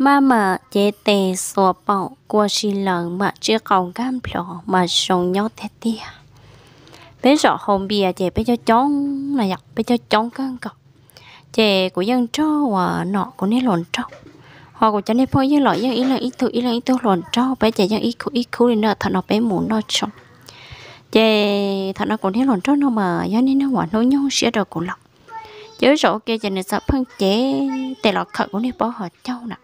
mà mà, chế tề sổ bảo qua xì lần mà chưa còn cam lọ mà sống nhau thế tia bây giờ hôm bia chế bây giờ chóng, là giặc bây giờ chóng cơn cọc chế của dân cho và nọ của nấy lộn trâu họ của cho nên phơi dân loại dân ý là ý tu ý là ý tu lộn trâu bây giờ dân ý khu ý khu nên nợ thật nó bé muốn nó chồng chế thật nó còn nấy lộn trâu nó mà dân nên nó hoàn nó nhau sẽ được của lọc chứ rõ kia cho nên sợ phân chế tề lọt khởi của nấy bỏ họ châu nặng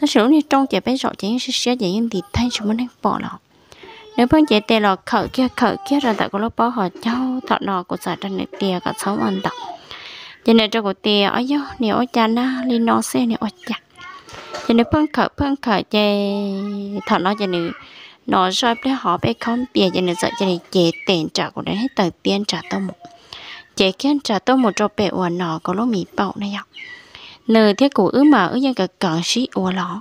ta sử dụng trong chế bé rõ chế sẽ sẽ dạy những thì thay chúng mình bỏ lọ. Nếu phân chế tê lọ khở kia khở kia rồi tại có lúc bỏ họ cháu, thọ nọ của xã trên này tiền cả sáu 万 đồng cho nên cho của tìa ở do nếu ở cha na li nó xe nếu ở cha. Cho nên phân khở phân khở chế thọ nó cho nên nó rồi bé họ bé không bìa cho nên sợ cho nên chế tiền trả của đấy hết tờ tiền trả tao một. Chế kiến trả tôi một trò bé uẩn nọ có lúc mì bậu này ạ nờ thế cụ ứ mà ứ dân cả cỡ sĩ ủa lọ.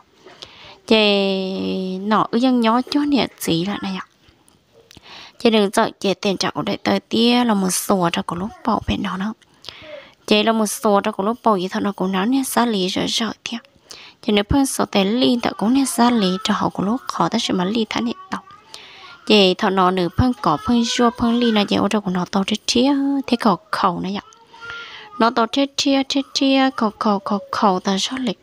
Chế nọ ứ dân nhó cho nè gì là này ạ. Chế đừng sợ chế tiền trả của đại tờ tia là một sổ cho của lúc bậu bên đó. Nữa chế là một sổ cho của lúc bậu gì thật nó cũng nói nè xa lý rồi rồi thiệt cho nếu phân số tiền ly thì cũng nè xa lý cho họ của lúc khó ta sẽ mà ly thanh hiện tộc. Vậy thọ nó nữ phân cỏ, phân chua phân ly này ô ở của nó to chết chia thế cỏ khẩu này ạ nó to chết chia chết chia khẩu khẩu khẩu khẩu ta cho lịch.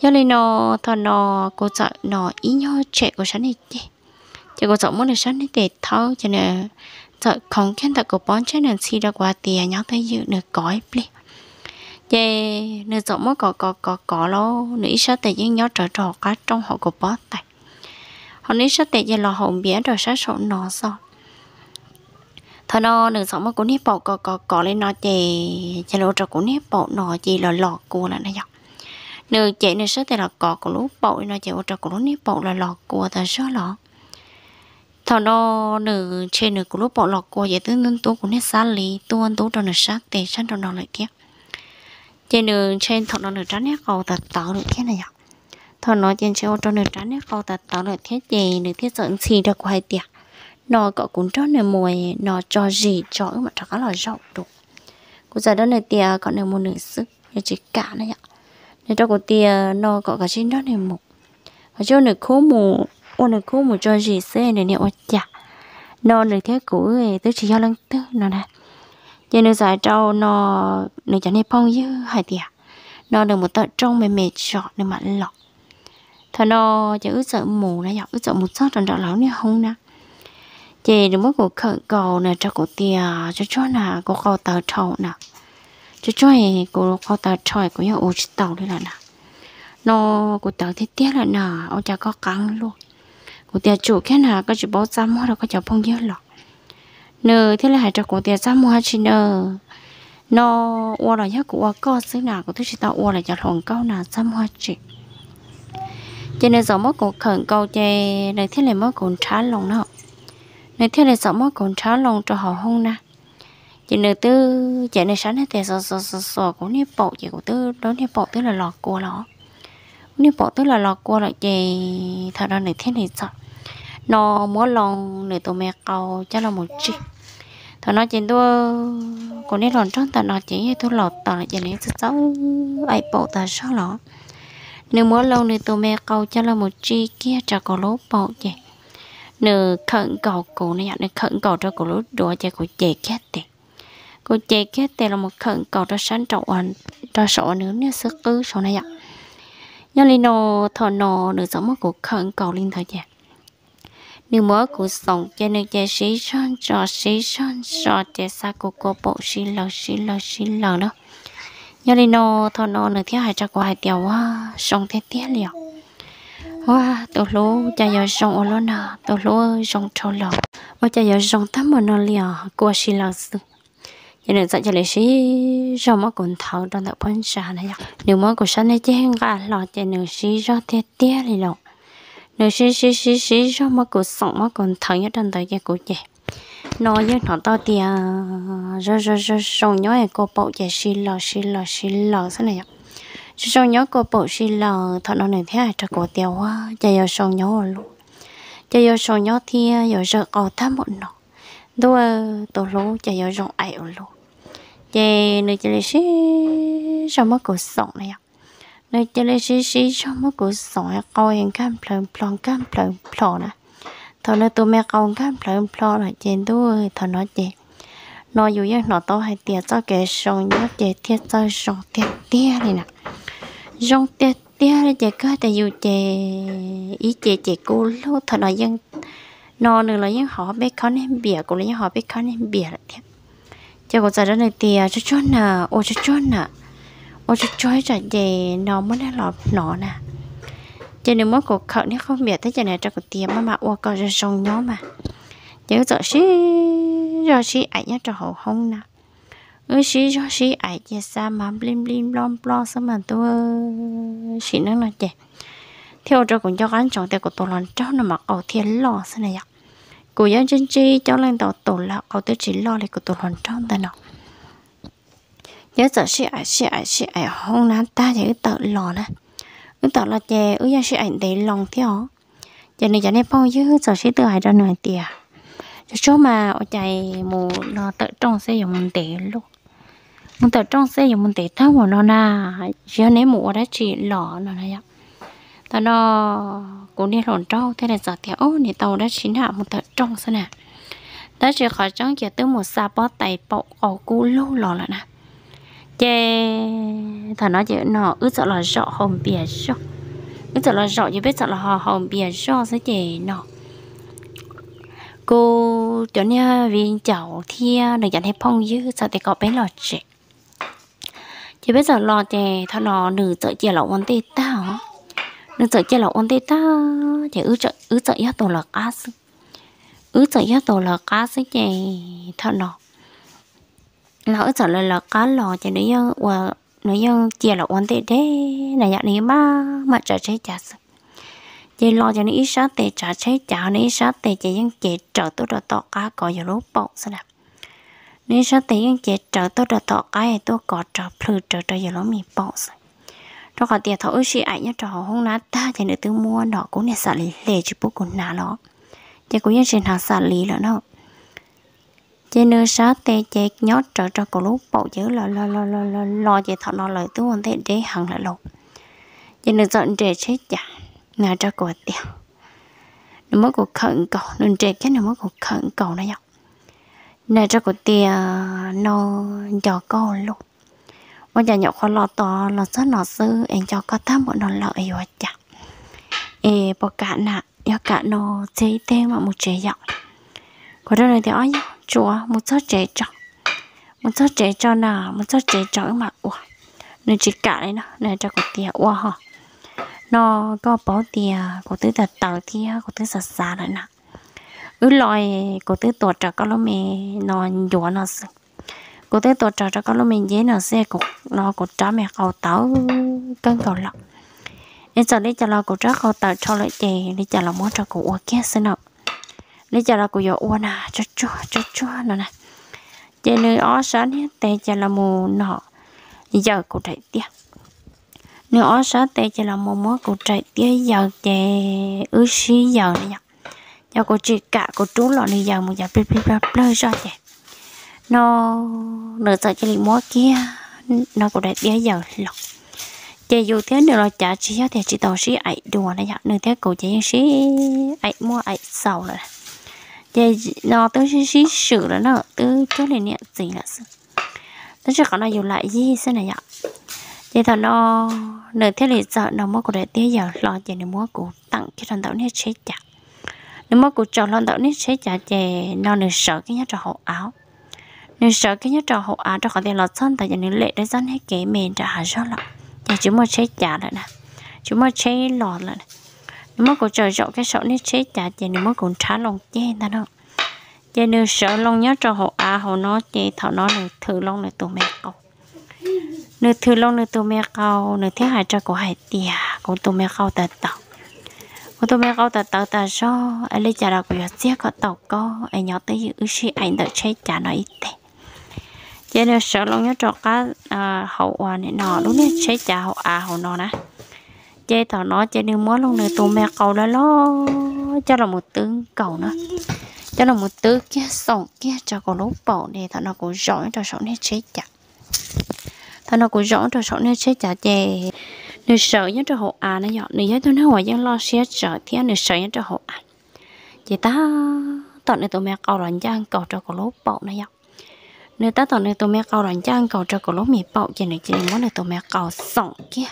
Do nên nó thà nó, cô sợ nó ý nhau trẻ của sáng này chứ chỉ cô sợ muốn được sáng này để thâu cho nên sợ không khen thật của bón chết nên xin ra qua tiền nhau thấy dự được cõi ple vậy nên sợ muốn có có có có lo nữ sợ tại những nhau trở trò cá trong họ của bón tại họ nữ sợ tệ giờ là hồn biển rồi sát sổ nó sao thôi nó đừng sống mà cũng nếp bộ, có có có lên nó chè. Chè lô cho cũng nếp bộ nó chỉ là lọt cua là nó dọc nửa chạy nửa sát thì là có của lúc bộ nó chè cho của lúc nếp bộ là lọt cua ta số lọ thà nó nửa trên nửa của lúc bộ lọt cua vậy tức tương tú cũng nếp sát lý ăn tú cho nửa sát tệ sát cho nó lại kia. Trên nửa trên thọ nó nửa trắng nét cầu ta tạo được thế này dọc thọ nó trên ô cho trắng tránh câu ta tạo được thế gì được thiết dẫn gì được hai tiệc nó có cũng cho nên mùi nó cho gì cho mà cho các là rộng đủ. Cô giờ đó này tia còn nên một nửa sức như chỉ cả này ạ. Nên cho cô tia nó có cả trên đó này một và cho nửa khố mù ô, nửa khố mù cho gì xe này nè ô chả. Nó nửa thế cũ thì tôi chỉ cho lần tư nó nè. giờ nửa giải trâu, nó nửa cho nên phong dư hai tia nó được một tờ trong mềm mềm chọn nên mà lọc thà nó chỉ ước sợ mù này giọng ước sợ một sót tròn tròn lão này không nè chị đừng mất cuộc khẩn cầu nè, cho cổ tia, cho cho nè cô cầu tờ trầu nè. Cho cho ấy cô cầu tờ trầu của nhau ô chỉ tàu đi là nè. Nó cô tờ thiết tiếc là nè ô cha có căng luôn. Cô tia chủ cái nào có chỉ bao trăm mua rồi có chả phong dơ lọ. Nè thế là hai cho cô tia trăm mua chị nè nó ô là nhớ của có xứ nào của thứ chỉ tao ô là cho thằng câu nào trăm mua chị cho nên giờ mất cuộc khẩn cầu chơi này thế này mất cuộc trả lòng nó nếu thế này giờ mất còn trả lòng cho họ không nè. Chị nữ tư chị này sáng hết thì sờ sờ sờ sờ cũng như bộ chị của tư, đó như bộ tư là lọt cua lọ. Như bộ tư là lọt cua lọ chị thật ra này thế này sợ. Nó muốn lòng để tụi mẹ câu cho là một chi thật nó chị tôi còn nếu lòn tròn tận nó chỉ tôi lọt tận là này nên sáu ai bộ tờ sáu lọ. Nếu mỗi lòng thì tụi mẹ cầu cho là một chi kia, cho có lố bộ chị nửa khẩn cầu cổ này nửa khẩn cầu cho cổ lúc đó cho cổ chè kết tiền cổ chè kết tiền là một khẩn cầu cho sáng trọng hoàn cho sổ nữ nếu sức cứ sổ này ạ. Nhân li nó thọ nó nửa giống một cuộc khẩn cầu linh thời gian nếu mỗi cuộc sống cho nên chè sĩ son cho sĩ son cho chè xa của cô bộ sĩ lờ sĩ lờ sĩ lờ đó. Nhớ đi nô thọ nô nữa thiếu hai cho cô hai tiểu hoa sống thế tiếc liệu hoa, tổ lô, cha giờ sống ở lô nà, tổ lô sống trâu lò. Và cha giờ sống tắm mà nó liệu qua xí lao sư cho nên sẽ cho lấy xí cho mà còn thở trong tập phân xa này nếu mà còn sáng này chứ không cả lọ cho nên xí cho thế tiếc liệu nếu xí xí xí xí cho mà còn sống mà còn thở ở trong đời cụ chè. nó như nó to thì rồi rồi rồi xong nhớ cái cô bộ chỉ xí lò xí lò xí lò thế này sông nhớ cô bộ xin là thọ nó này thế cho cô tiêu hoa. Chạy vào sông nhớ luôn chạy vào sông nhớ thì à, giờ giờ có tham một nọ. Đua à, tổ lú chạy vào rộng ai luôn chạy nơi chỉ xí sông mất cuộc sống này à? nơi chơi lấy xí xí sông mất của sỏi coi hàng cam plon plon cam plon plon nè thợ nơi tụi mẹ con cam plon plon là trên đua thợ nó chạy nó dù như nó to hay tiệt cho cái sông nhớ chạy tiệt cho sông tiệt tiệt này nè rong tiệt tiệt là chè có, tại dù chè, ý chè chè cô lâu Thật là dân nó nữa là dân họ biết khó nên bịa cũng là dân họ biết khó nên bịa là thế chè cô giờ đó này tiệt cho cho nè ô cho cho nè ô cho chói trả chè nó mới là lọt nó nè. Chè nếu mới cuộc khẩu nếu không biết tới chè này cho cuộc tiền mà mà ô có rong nhóm mà. Chè giờ xí giờ xí ảnh nhá cho hậu không nè ư xí cho xí ai chè xa mà blim blim blom blom sao mà tôi xí nữa là chè. Theo cho cũng cho gắn chọn tiền của tôi lần cháu nó mà cầu thiên lò sao này ạ. Của dân chân chi cho lên tàu tổ là cầu tới chỉ lo lại của tôi lần cháu ta nọ, nhớ giờ xí ai xí ai xí ai hông nán ta thì tự lò nè. Ư tự là chè ư dân xí ảnh để lòng theo giờ này giờ này bao nhiêu giờ xí tự ai ra nửa tiền cho mà ở chạy mù nó tự trong sẽ dùng mình để luôn mình tự trong xe dùng mình để tháo vào nó na. Giờ nếu mùa đã chỉ lỏ nó này ạ. Ta nó cũng đi lòn trâu thế là giờ thì, ô thì tàu đã chín hạ một tự trong xe nè. Đã chỉ khỏi trong kia tới một sa bó tay bọc ở cú lâu lò là nè. Chê thằng nó chỉ nó ướt sợ là rõ hồng bìa rõ. Ướt sợ là rõ chỉ biết sợ là họ hồng bìa rõ sẽ chê nó. Cô cho nên vì cháu thì được nhận thấy phong dư, sao thì có bé lọt trẻ chỉ biết giờ lo chè, thằng nó nữ sợ chè là ăn tê tao nữ sợ chè là ăn tê tao chè ứ sợ ứ sợ giá tổ là cá sư ứ sợ giá tổ là cá sư chè, thằng nó. Nó ứ sợ là là cá lò chè nó dân và nó dân chè là ăn tê thế này dạng này ba mà trả chế trả sự chè lo cho nó ít sát tê, trả chế trả nó ít sát tê, chè dân chè trở tôi đã tọ cá có giờ lúc bọc sao đẹp nếu sao tệ những chế trở tôi đã tỏ cái tôi có trở phừ trở trở giờ nó mì bỏ rồi trong cái tiền thấu ước ảnh nhớ trò không nát ta thì nữa tôi mua nó cũng nên xả lý lệ chứ bố cũng nà nó chỉ cũng như trên hàng xả lý là nó chế nơi sao tê chế nhót trở trợ cổ lúc bỏ chứ là lo lo lo lo lo chế thọ nó lời tôi còn thế để hàng lại lục chế nơi dọn trẻ chết chả ngà cho cổ tiền nó mới cổ khẩn cầu nên trẻ cái nó mới cổ khẩn cầu nó nhóc nè cho cổ tiêu nó cho cô lúc. Mà giờ nhậu khó lo to lo rất nó sư em cho có tham bọn nó lợi rồi chả ê bỏ cả nè do cả nó chế tên mà một chế dọc có đây này thì ơi chúa một số trẻ cho một số trẻ cho nào một số trẻ cho mà ủa. Nên chỉ cả đấy nè, nên cho cái tiền ủa hả? Nó có bỏ tiền của tứ thật tờ thì của tứ sạch xa lại nè ứ lòi cô tứ tổ trợ có lúc mẹ nó nhỏ nó sự của tứ tổ trợ cho có lúc mẹ dễ nó xe cục nó cục trả mẹ cầu tẩu cân cầu lọc. Nên giờ đi chả lo cục trả cầu tẩu cho lại chè đi cho nó món cho cụ ua kia xin nào đi cho là cụ giờ ua cho cho cho cho nó nè Chè nơi ó sáng hết tè cho là mù nọ. Giờ cụ chạy tiếc nếu ó sáng tè chả là mù mó cụ chạy tiếc giờ chè ứ xí giờ này nhà cô chị cả cô chú lọ này giờ một giờ bê bê bê bê ra vậy? Nó, nửa giờ cho lì mua kia. Nó cũng đã tiếc giờ lọc chị dù thế nữa là chả chỉ thì chỉ tàu sĩ ấy đùa này nhở. Nửa thế của chế sĩ ấy mua ấy sầu rồi. Chị nó tới sĩ sĩ sử rồi nó tới chỗ này nè, gì là sự. Tôi sẽ còn là dù lại gì thế này nhở. Chị thằng nó nửa thế này giờ nó mua cũng đã tế giờ lọ. Chị nó mua cũng tặng cái thằng tàu này chết chặt nếu mà cụ trò lo tao nít chế chả chè nó nửa sợ cái nhát trò hậu áo. Nửa sợ cái nhát trò hậu áo cho khỏi tiền lọt son tại giờ nửa lệ đấy dân hết cái mền trả hà cho lọ. Giờ chúng mà chế chả lại nè. Chúng mà chế lọt lại nè. Mà cô trò rộng cái sợ nít chế chả chè, nếu mà còn trả lòng chê ta đâu chị nếu sợ lòng nhát trò hậu áo hậu nó chị thảo nó được thử lòng được tụi mẹ cầu nếu thử lòng được tụi mẹ cầu nếu thế hại cho cô hại tìa cô tụi mẹ cầu tật tật cô tụi mẹ cầu tạt tàu ta do ai lấy chả là cô giờ xếp có tàu có ai nhỏ tới ư sĩ anh đợi chế chả nó ít thế. Chị nếu sợ lòng nhớ trọ cá ờ, hậu hòa này nọ đúng nè chế chả hậu à hậu nọ nè. Chơi thọ nó chơi đi múa luôn này tụi mẹ cầu đó lo. Cho là một tướng cầu nữa. Cho là một tướng kia sống kia, cho có lúc bỏ đi thọ nó cũng giỏi cho sống nét chế chặt thọ nó cũng giỏi cho sống nét chế chặt chơi nữ sợ nhất cho hộ à nó nhọ nữ nhớ tôi nói hỏi dân lo xe sợ thì nữ sợ nhất cho hộ à chị ta tận này tụi mẹ cầu lần giang cầu cho cổ lố bậu nó nhọ nữ ta tận này tụi mẹ cầu lần giang cầu cho cổ lố mì bậu chị nữ chỉ muốn này tụi mẹ cầu sòng kia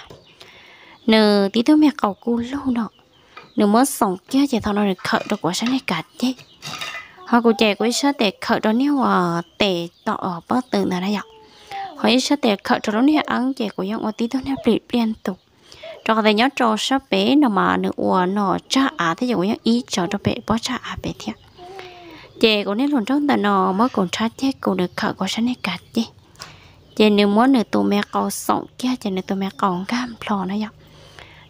nữ tí tụi mẹ cầu cu lâu nọ nữ muốn sòng kia chị thằng nó được khởi được quả sáng này cả chứ họ cũng chạy quay sát để khởi đó nếu mà tệ tọ ở bớt từ nào đây ạ họ sát để khởi cho nó nếu ăn chạy của những tí tụi nó bị liên tục cho cái nhớ cho sắp bé nó mà nữ ua nó cha à thế giờ ý cho cho bé bỏ cha à bé thiệt chị cũng nên luôn trong tận nó mới còn cha chết cũng được khởi có sáng này cả chứ chị nếu muốn nữ tụ mẹ cầu sống kia chị nữ tụ mẹ cầu cam plò nó vậy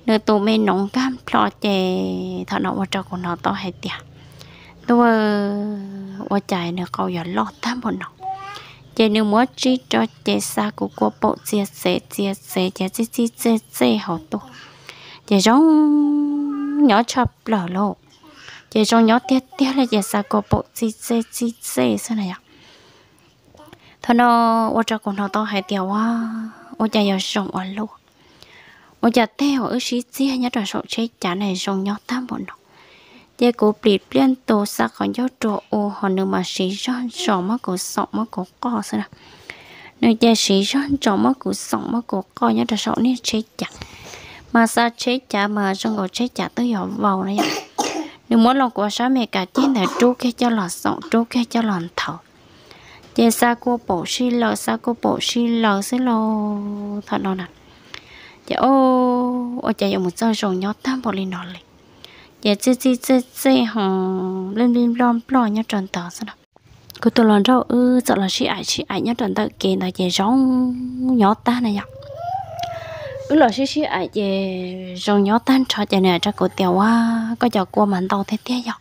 nữ tụ mẹ nóng cam plò chị thọ nó mà cho con nó to hay tiệt tôi ở chạy nữ cầu giờ lo tam một nó chế nếu muốn chỉ cho chế xa của cô bộ chia sẻ chia sẻ chia sẻ chia chế chia họ tu chế giống nhỏ chập lở lộ chế giống nhỏ tiếc tiếc là chế xa của bộ chia sẻ chia sẻ sao này ạ thôi nó ở trong con nó to hay tiểu quá ở nhà giờ sống ở luôn ở nhà theo ở xí chia nhớ rồi sổ chế chả này giống nhỏ tam bọn nó giờ cô bị biến tổ sa còn cho trộn ô họ nữa mà sĩ rắn trộn mà cô sọ mà cô co sao nào nơi giờ sĩ rắn trộn mà cô sọ mà cô co nhớ là sọ nên chết chặt mà sa chết chặt mà trong cô chết chặt tới giờ vào này nếu muốn lòng của sáng mẹ cả chết này trú cái cho lọt sọ trú cái cho lọt thở giờ sa cô bộ xí lờ sa cô bộ xí lờ xí lờ thật đâu nè giờ ô ô giờ một giờ rồi nhớ tam bộ lên nọ lên Dạ, giờ chơi chơi chơi chơi hả lên lên lom lo nhau tròn tờ sao nào? Cô tôi lon rau ư ừ, sợ là chị ai chị ai nhau tròn tờ kề là về giống nhỏ ta này nhở? Ư là chị chị ai về rong nhỏ tan cho giờ này cho cô tiểu à có cho cô mặn tàu thế tiếc nhở?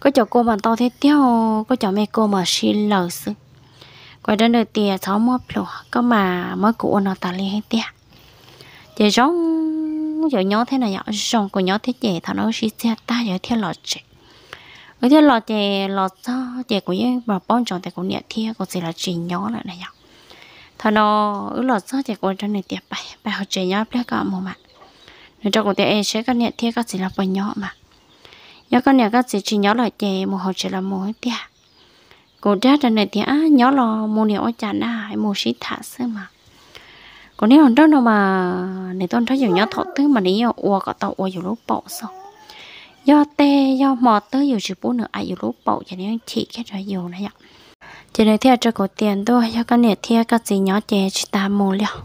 Có cho cô mặn tàu thế tiếc có cho mẹ cô mà xin lờ sự quay đến đời tiền cháu mua lụa có mà mới cụ nó ta liền hết tiếc giờ rong giờ nhớ thế này nhở xong của nhớ thế trẻ thằng nó xí xe ta giờ theo lọt trẻ ở theo lọt trẻ lọt cho trẻ của những bà bon chồng tại cũng nhẹ theo có gì là chỉ nhớ lại này nhở thằng nó ở lọt cho trẻ của trong này tiệp bài bài học trẻ nhớ biết cả một mặt nên cho của chị em sẽ các nhẹ theo các gì là bài nhớ mà nhớ các nhẹ các gì chỉ nhớ lại trẻ một học chỉ là một tiệp cô ra trong này thì á nhớ là một nhiều ở chả na một sĩ thả sơ mà còn nếu đó nó mà nếu tôi thấy nhiều nhớ thọ thứ mà nếu ua có tàu ua nhiều lúc bỏ sao? Do tê do mò tới nhiều chữ bố nữa, ai nhiều lúc bỏ cho nên chỉ cái rồi nhiều này ạ chỉ để theo cho cổ tiền thôi cho cái này theo cái gì nhỏ chè chỉ ta mua liệu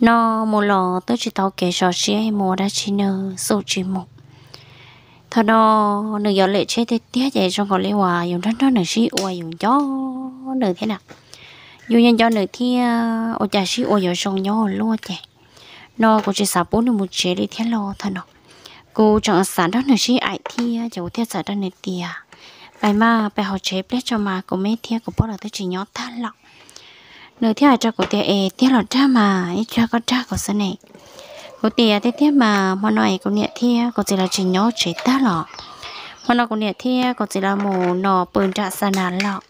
nó mua lò tới chỉ tàu kể sò xe mua đã chỉ nợ số chỉ một. Thôi đó, nửa giờ lệ chế thế tiếc vậy trong còn lễ hòa, dùng đó nó nửa xí hòa dùng chó, nửa thế nào? Dù nhân cho nửa thì ở nhà sĩ ở giờ sông nhau luôn chè nó cũng chỉ sáu bốn một chế đi theo lo thôi nó cô chọn sản đó nửa sĩ ai thì cháu thiết sản đó nửa tiề bài mà bài học chế biết cho mà cô mấy thiết của bố là tôi chỉ nhớ than lọ nữ theo cho cô tiề ê theo là cha mà ít cho có cha của sân này cô tiề thiết thiết mà mọi nói cô nhẹ thiết cô chỉ là chỉ nhớ chế ta lọ mọi nói cô nhẹ thiết cô chỉ là một nọ bừng trả sàn lọ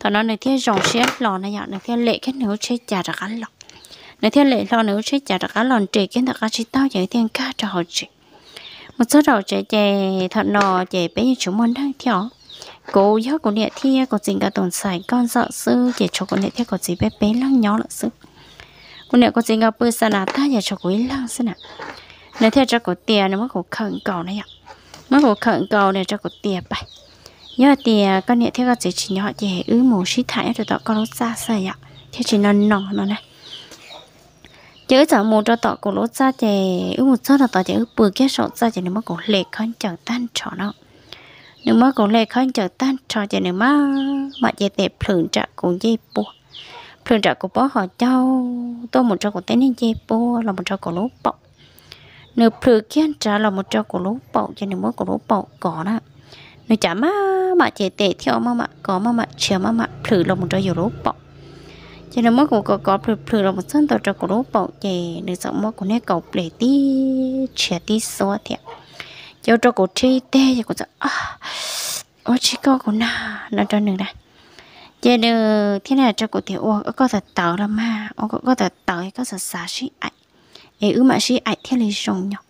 thọ nó này, thiên rong xé lò này nhở, này thiên lệ cái nếu chế chả ra cá lò này thiên lệ lò nếu chế chả được ăn lòn trì cái cá chỉ tao vậy thiên cá cho họ trẻ một số đầu trẻ trẻ thật nọ trẻ bé như chúng mình đang theo cô nhớ của địa thiên của gì cả tồn xài con sợ sư để cho của địa thiên có gì bé bé lăng nhỏ là sư. Của địa có gì cả sa sáng ta để cho quý lăng sư nè. Này theo cho của tiền nó mất của khẩn cầu này ạ mất của khẩn cầu này cho của tiền bài nhớ thì à, con nhẹ theo cái chỉ nhỏ thì ứ mù xí thải rồi tao con nó xa xài ạ. Theo chỉ nó nọ nó này. Chứ giờ mù cho tao của lốt ra thì ứ một số là tao chỉ ứ bự cái sọ ra thì nếu mà cổ lệ con chờ tan trò nó. Nếu mà cổ lệ con chờ tan trò thì nếu mà mà về tệ phượng trả cũng dây bùa. Phượng trả của bó họ châu tôi một cho của tên nên dây bùa, là một cho của lốt bọc nếu phượng kia trả là một cho của lốt bọc cho nên mới của lốt bọc có đó nó chả má, mà chạy tệ theo mà mà, có mà mà chờ mà mà thử lòng một trò nhiều lúc bọc cho nên mất của có có thử thử lòng một sân tàu trò của lúc bọc thì được sống mất của nét cầu để tí chờ tí số thì cho trò của chơi tê thì cũng sợ à ô chỉ có của na nó cho nửa này. Giờ được thế này cho của tiểu ô có thể tạo ra mà ô có thể tạo có thể xả sĩ ảnh ê ư mà sĩ ảnh thế là sông nhọc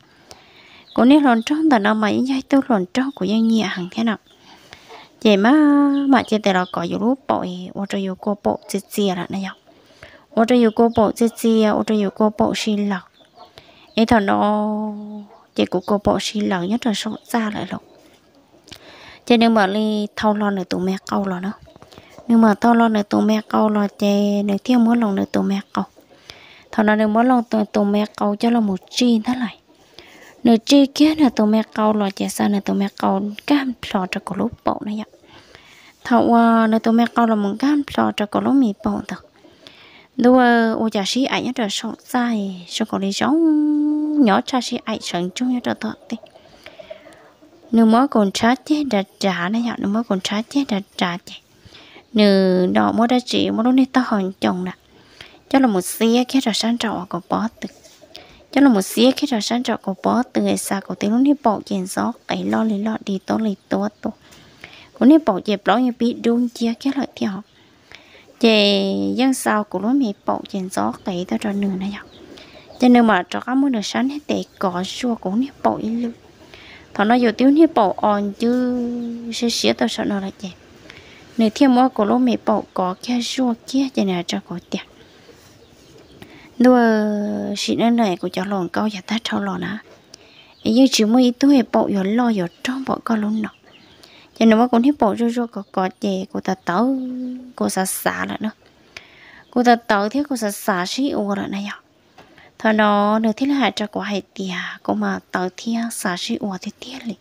cô nè lòn trong tờ nó mà dây tôi lòn trong của dân nhẹ hàng thế nào. Vậy mà mà chỉ để là có yếu lúc bộ ở trong yếu cô bộ chia chia là này nhở hoặc là yếu cô bộ chia chia ở trong yếu cô bộ xin lọc ấy thằng nó chỉ của cô bộ xin lọc nhất là sống ra lại rồi cho nên mà đi thâu lòn để tụi mẹ câu rồi đó. Nhưng mà thâu lòn để tụi mẹ câu là thì nếu thiếu muốn lòng để tụi mẹ câu. Thằng nó nếu muốn lòng tụi mẹ câu cho là một chi thế này nơi chi kia là tụi mẹ câu rồi chỉ sao nơi tụi mẹ câu cam lò cho cổ lúc bộ này ạ thầu qua nếu tụi mẹ câu là một cam lò cho cổ lúc mì bộ thật. Đua ờ, ô chả sĩ ảnh nhất là sống dài cho cổ đi giống nhỏ cha sĩ ảnh sống chung nhất là thật đi. Nếu mới còn trả chế đã trả này ạ nếu mới còn trả chế đã trả chế nếu đó mới đã chỉ mới lúc này ta hỏi chồng nè. Cho là một xe kia trở sang trọ của bó từ cho là một xe khi rồi sáng trọ của bó từ ngày xa của tiếng lúc này bỏ chèn gió cái lo lấy lo, đi to lấy to to của này bỏ chèn lo như bị đun chia cái lợi theo chè dân sau của lúc này bỏ chèn gió cái đó cho nửa này nhở. Cho nên mà cho các muốn được sáng hết để có xua của này bỏ ít lưu. Thằng nó giờ tiếng hiếp bỏ on chứ sẽ xía tao sợ nó là chè. Nếu thêm mua cổ lô mẹ bỏ có cái xua kia cho nên cho có tiền đua chỉ nên này của cháu lòn câu giả ta cháu lòn á. Ấy như chỉ mới tôi bảo giờ lo giờ trong bảo con luôn nọ. Cho nên mà con thấy bảo cho cho có có gì của ta tớ của sa xả là nữa của ta tớ thế của sa xả sĩ ô là này ạ. Thằng nó nửa thế là cho quả hay tia của mà tớ thiên xả sĩ ủa thì tia liền,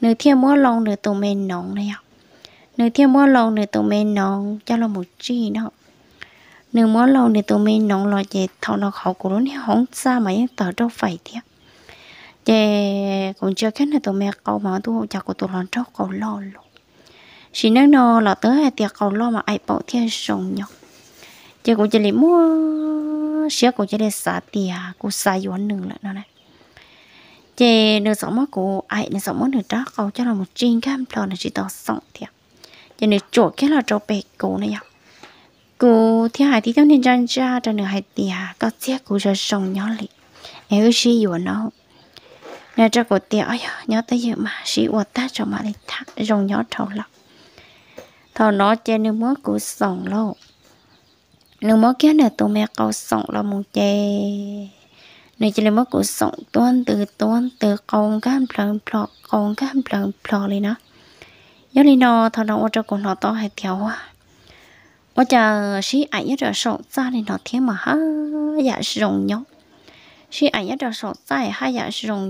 nửa thiên mua lòng nửa tụ men nóng này ạ. Nửa thiên mua lòng nửa tụ men nóng cho là một chi đó nếu mua lâu thì tôi men nóng lo chị thâu nó khẩu của nó không xa mà những tờ đâu phải thế. Chị cũng chưa cái này tôi mẹ câu mà tu chả của tôi lòng trâu cầu lo luôn. Chỉ nếu nó là tới hai tiệc cầu lo mà ai bảo thiên sống nhọc chị cũng chỉ lấy mua xíu của chỉ để xả tiền của xả yuan nương lại nó này. Chị nửa sống mất của ai, nửa sống mất nửa trác câu cho là một trinh cam, lo là chỉ tao sống thiệt. Chị nửa chỗ cái là trâu bẹt cổ này ạ cô thiên hải thì trong nên trang cha cho nửa hải à có chiếc cô cho sống nhỏ lì em ước gì yuan nó. Nè cho cô tiền ơi nhớ tới giờ mà xí uất ta cho mà đi thắt rồng nhỏ thầu lọc. Thầu nó che nửa mất của sống lâu nước mất kia nè, tụi mẹ cầu sống là một chè nếu chỉ là mất của sống tuôn từ tuôn, từ con cam plong plong con cam plong plong lên nó. Nhớ đi nó thằng nó cho con nó to hay theo à sĩ ảnh nó thế mà nhó sĩ ảnh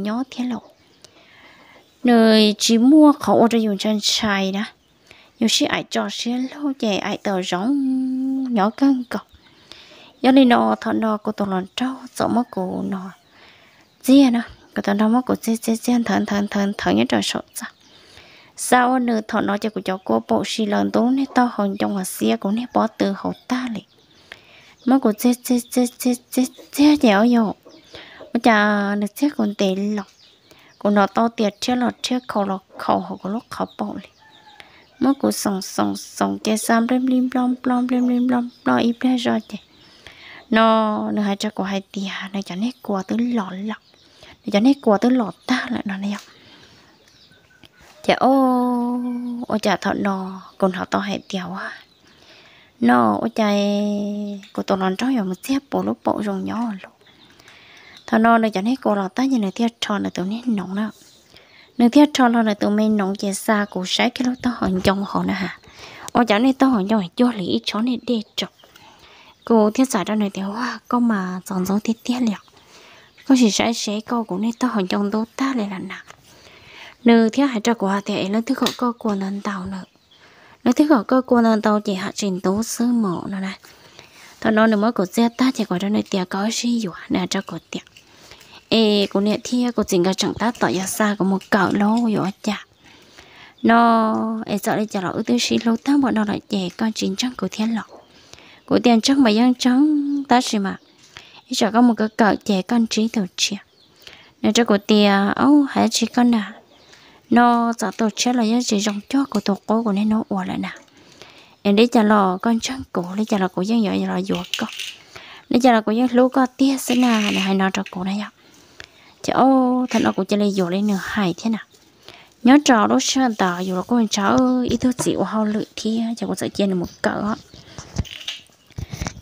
nhó thế chỉ mua khẩu cho dùng chân chai đó nhiều sĩ ảnh cho sĩ lâu chè ảnh tờ giống nhỏ cân cọc giờ đi nó thằng nó của tôi lần trâu sợ mất của nó gì nó của tôi nó mất của gì gì gì thằng thằng thằng thằng nhất trời sợ sao sao nữa? Thọ nó cho của cháu cô bộ xì lần tố nè to hơn trong mà xia của nè bỏ từ hậu ta liền mất của chết chết chết chết chết chết dẻo dẻo mà chả nó chết còn tệ lọc của nó to tiệt chết lọt chết khẩu lọt khẩu hậu của lúc khẩu bộ liền mất của sòng sòng sòng che sam lim lim lom lom lim lim lom lo ít ra rồi chị nó nó hai cho của hai tia nó cho nét của tới lọt lọt nó cho nét của tới lọt ta lại nó này chả ô ô chả thọ nò còn họ to hay tiểu quá nó ô chả của tôi lon trong một xếp bộ lúc bộ rồng nhỏ luôn thọ nò này chẳng thấy cô lọt ta như này thiết tròn là tụi nên nóng đó nên thiết tròn là tụi mình nóng chè xa của sấy cái lúc tao hỏi trong họ nè hả? Ô chả này tao hỏi chồng cho lý chó này để chọc cô thiết giải ra này thì hoa có mà dọn dấu thiết tiết liệu có chỉ sẽ sẽ câu của này tao hỏi trong đô ta lại là nặng nếu theo hãy cho của thì nó thiết gọi cơ của nền tàu nữa nó thiết gọi cơ của nền tàu chỉ hạ trình tố sư mộ nữa này thôi nó nếu mới của xe ta chỉ có cho nơi tiệc có gì dụ, nè, cho của tiệc ê của nè thia của chính cả chẳng ta tỏ ra xa có một cậu lâu rồi chả nó, ê, sợ đi chả là ước tư sĩ lâu ta, bọn nó lại trẻ con chính trắng của thiên lọ. Của tiền trắng mà dân trắng, ta gì mà. Ê, chả có một cái cậu trẻ con trí tổ chia nên cho của tiền ô hãy chỉ con nào nó sợ tổ chết là những chỉ trong chó của tổ cố của nên nó ủa lại nào em đi chả lò con trắng cổ đi chờ là cổ dân nhỏ là ruột con. Để chờ là cổ dân lúa có tia xin nà để hay nói cho cổ này ạ chứ ô thật nó cũng chơi lấy dụ lên nửa hai thế nào nhớ trò đó sơn tờ, dù là con cháu ít thứ chịu hao lụy thì cho cô sợ chơi được một cỡ.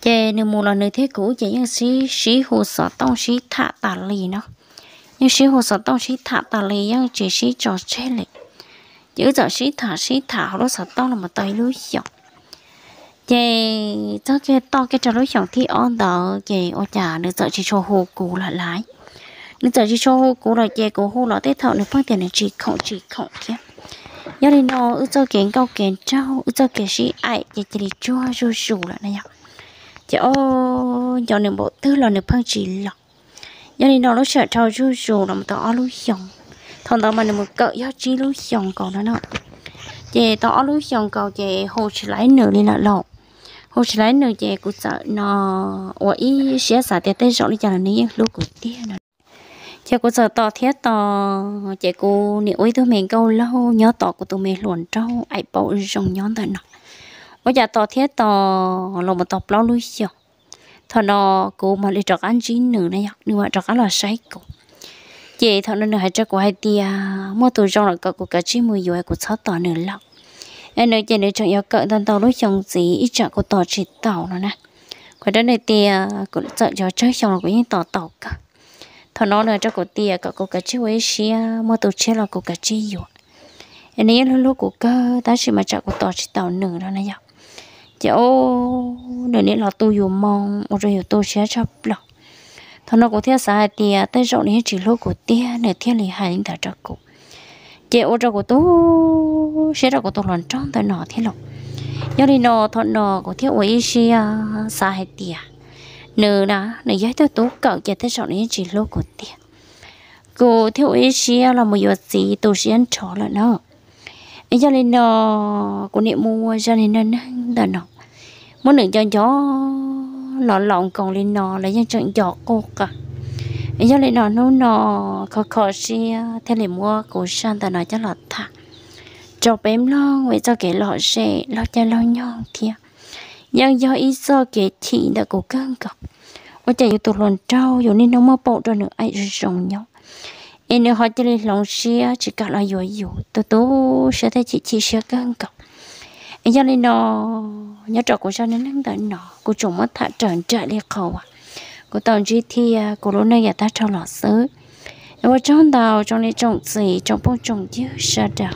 Chơi được một là nơi thế cũ chơi những sĩ sĩ hồ sợ tông sĩ thả tà lì nó nhưng sĩ hồ sở tông sĩ thả tà lì dân chỉ sĩ trò chế lì. Giữ giờ sĩ thả sĩ thả, họ đó sở tông là một tay lưới dọc chị cho cái to cái trò lối dọc thì on đó chị ô chả được giờ chỉ cho hồ cũ lại lái. Nếu giờ chỉ cho hồ cũ là chị cổ hồ là tết thọ nếu phát tiền là chỉ khẩu chỉ khẩu kia. Giờ đi nó ư cho kiến cao kiến trâu ư cho kiến sĩ ai chị chỉ đi chua chua chua là này à. chị ô giờ nếu bộ tư là nếu phát chỉ lọc giờ này nó nó sợ trâu chú chú là một tao lối xong thằng tao mà nó một cỡ giờ chỉ lối xong còn nó nó chị tao lối xong còn chị hồ chỉ lấy nửa đi nọ lọ hồ chỉ lấy nửa chị cũng sợ nó ở ý sẽ xả tiền tây rõ đi chả là ní lúc của tia nó. Chị cũng sợ tao thiết tao chị cô nếu ý tụi mình câu lâu, nhớ tao của tụi mình luồn trâu, ai bảo rong nhón tới nó bây giờ tao thiết tao là một tập lâu lui chưa thọ nó cô mà đi trọc ăn chín nửa này nhưng mà trọc ăn là sai cô. Chị thọ nó nữa hai chắc của hai tia. Mua tụi trong là cậu của cả chín mười rồi của sáu tỏ nửa lọc em nói chuyện để chọn yêu cỡ tao tao lúc chồng gì, ít chọn của tỏ chỉ tàu nó nè. Còn đó này tia cũng sợ cho chơi chồng của những tỏ tàu cả. Thọ nó là cho của tia cả của cả chín ấy xia, mua tổ chế là của cả chín rồi em nói lúc lúc của cơ ta chỉ mà chọn của tỏ chỉ tàu nửa đó này dọc chứ ô nửa nãy là tôi dùng mong, một rồi tôi sẽ chấp lọc thằng nó có thiết sai thì à, tới rộng này chỉ lúc của tia nửa thiết lý hai những thằng cho cụ chị ô cho của tôi, sẽ ra của tôi lần trong tới nọ thế lộc do đi nọ thằng nọ có thiết ủy xí sai hay nửa đó nửa giấy tôi tú cậu chị tới rộng này chỉ lô của tia. Cô thiếu ủy xí à, là một vật gì tôi sẽ ăn chó là nó cho nên nọ của niệm mua, cho nên nó đợt nọ muốn được cho chó lọ lòng còn lên nọ lại cho chọn chó cô cả. Do lên nọ nô nọ khó khó xia theo lệ mua của sang ta nói cho lọt thà cho bém lo vậy cho cái lọ xe lọ cho lọ nhon kia. Nhưng do ý do cái chị đã cố gắng cọc và chạy vô tụt lòn trâu vô nên nó mà bộ cho nữa ai rồng nhau. Em nếu họ chơi lòng xia chỉ cả là vô vô tôi tôi sẽ thấy chị chị sẽ gắng cọc em cho nên nó nhớ trò của cho nên năng đợi nó. Của chúng mất thả trần chạy đi khẩu à cô tàu duy thi cô lúc này ta cho lọ sớ em vào trong tàu trong này trồng gì trong bông trồng chứ sao đâu